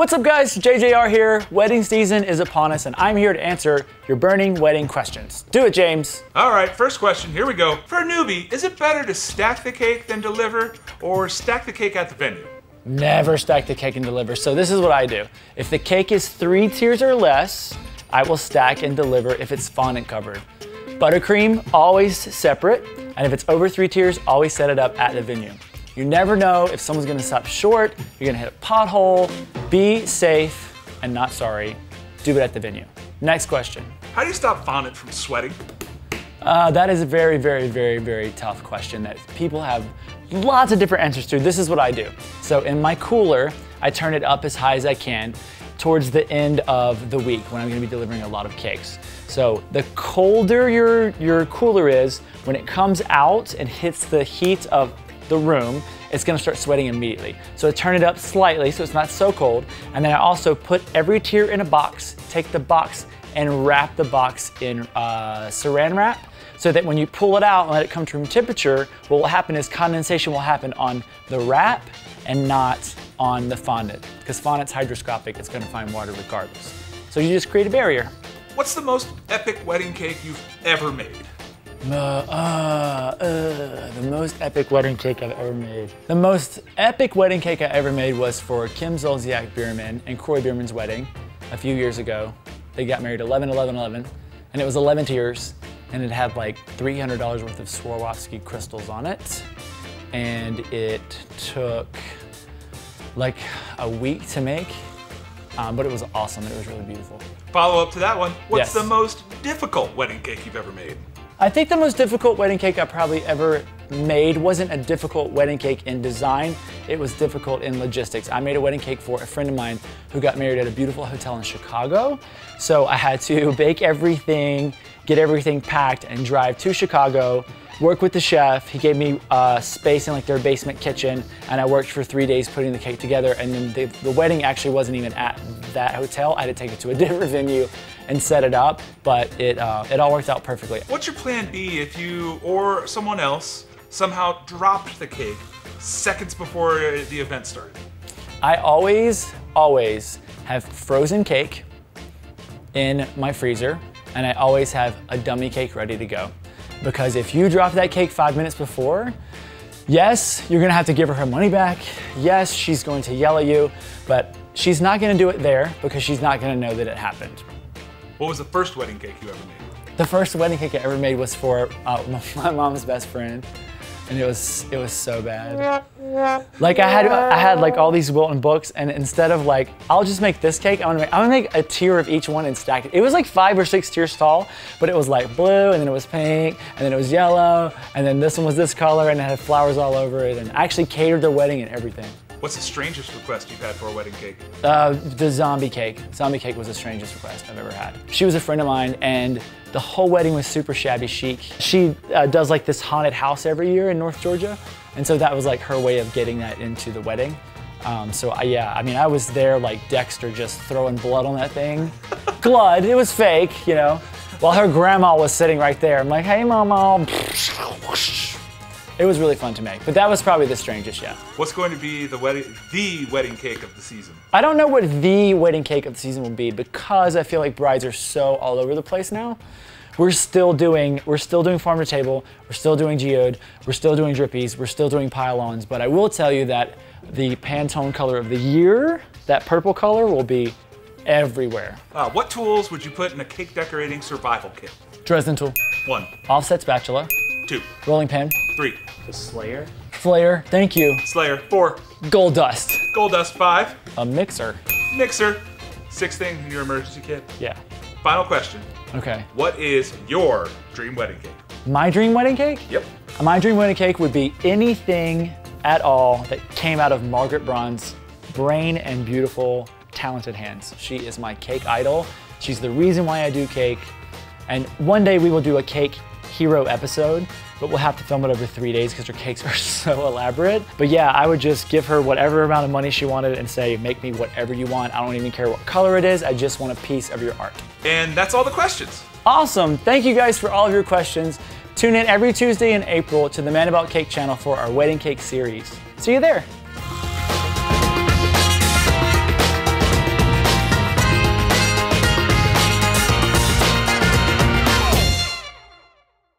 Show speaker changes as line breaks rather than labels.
What's up guys, JJR here. Wedding season is upon us and I'm here to answer your burning wedding questions. Do it, James.
All right, first question, here we go. For a newbie, is it better to stack the cake than deliver or stack the cake at the venue?
Never stack the cake and deliver. So this is what I do. If the cake is three tiers or less, I will stack and deliver if it's fondant covered. Buttercream, always separate. And if it's over three tiers, always set it up at the venue. You never know if someone's gonna stop short, you're gonna hit a pothole. Be safe and not sorry. Do it at the venue. Next question.
How do you stop fondant from sweating?
Uh, that is a very, very, very, very tough question that people have lots of different answers to. This is what I do. So in my cooler, I turn it up as high as I can towards the end of the week when I'm gonna be delivering a lot of cakes. So the colder your, your cooler is, when it comes out and hits the heat of the room, it's gonna start sweating immediately. So I turn it up slightly so it's not so cold. And then I also put every tier in a box, take the box and wrap the box in uh, saran wrap so that when you pull it out and let it come to room temperature, what will happen is condensation will happen on the wrap and not on the fondant. Because fondant's hygroscopic, it's gonna find water regardless. So you just create a barrier.
What's the most epic wedding cake you've ever made?
Uh, uh, uh, the most epic wedding cake I've ever made. The most epic wedding cake I ever made was for Kim Zolciak Biermann and Kroy Biermann's wedding a few years ago. They got married 11, 11, 11, and it was 11 tiers, and it had like $300 worth of Swarovski crystals on it. And it took like a week to make, um, but it was awesome. It was really beautiful.
Follow up to that one, what's
Yes.
the most difficult wedding cake you've ever made?
I think the most difficult wedding cake I probably ever made wasn't a difficult wedding cake in design, it was difficult in logistics. I made a wedding cake for a friend of mine who got married at a beautiful hotel in Chicago. So I had to bake everything, get everything packed, and drive to Chicago, work with the chef. He gave me uh, space in like their basement kitchen, and I worked for three days putting the cake together. And then the, the wedding actually wasn't even at that hotel. I had to take it to a different venue and set it up, but it, uh, it all worked out perfectly.
What's your plan B if you or someone else somehow dropped the cake seconds before the event started?
I always, always have frozen cake in my freezer, and I always have a dummy cake ready to go. Because if you drop that cake five minutes before, yes, you're gonna have to give her her money back. Yes, she's going to yell at you, but she's not gonna do it there because she's not gonna know that it happened.
What was the first wedding cake you ever made?
The first wedding cake I ever made was for uh, my mom's best friend, and it was it was so bad. Like I had I had like all these Wilton books, and instead of like I'll just make this cake, I'm gonna make I'm gonna make a tier of each one and stack it. It was like five or six tiers tall, but it was like blue, and then it was pink, and then it was yellow, and then this one was this color, and it had flowers all over it, and I actually catered their wedding and everything.
What's the strangest request you've had for a wedding cake?
Uh, the zombie cake. Zombie cake was the strangest request I've ever had. She was a friend of mine, and the whole wedding was super shabby chic. She uh, does like this haunted house every year in North Georgia, and so that was like her way of getting that into the wedding. Um, so I, yeah, I mean, I was there like Dexter, just throwing blood on that thing. blood. It was fake, you know. While her grandma was sitting right there. I'm like, hey, mama. It was really fun to make, but that was probably the strangest, yeah.
What's going to be the wedding, the wedding cake of the season?
I don't know what the wedding cake of the season will be because I feel like brides are so all over the place now. We're still doing we're still doing farm to table, we're still doing geode, we're still doing drippies, we're still doing pile-ons, but I will tell you that the Pantone color of the year, that purple color will be everywhere.
Uh, what tools would you put in a cake decorating survival kit?
Dresden tool,
One,
offset spatula,
two,
rolling pin,
three,
The Slayer.
flare, thank you,
Slayer, four,
gold dust,
Gold Dust, five,
a mixer.
Mixer, six thing in your emergency kit.
Yeah.
Final question.
Okay.
What is your dream wedding cake?
My dream wedding cake?
Yep.
My dream wedding cake would be anything at all that came out of Margaret Braun's brain and beautiful, talented hands. She is my cake idol. She's the reason why I do cake. And one day we will do a cake hero episode, but we'll have to film it over three days because her cakes are so elaborate. But yeah, I would just give her whatever amount of money she wanted and say, make me whatever you want. I don't even care what color it is. I just want a piece of your art.
And that's all the questions.
Awesome. Thank you guys for all of your questions. Tune in every Tuesday in April to the Man About Cake channel for our wedding cake series. See you there.